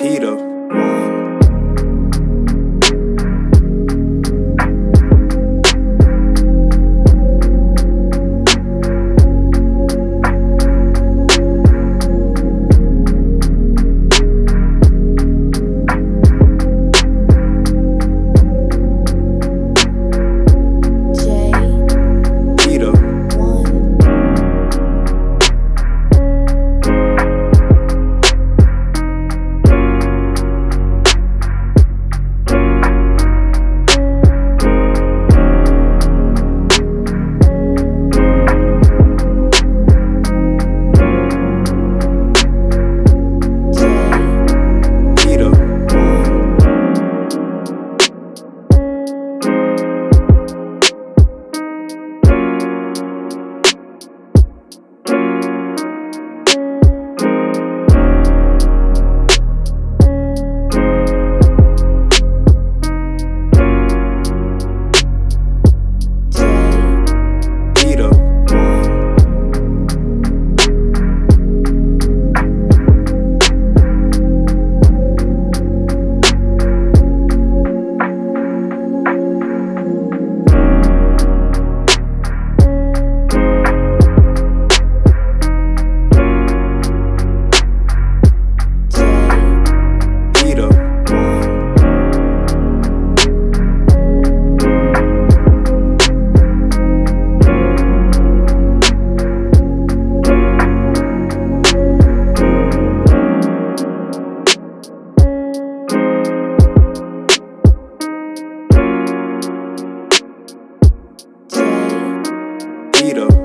Peter. beat up.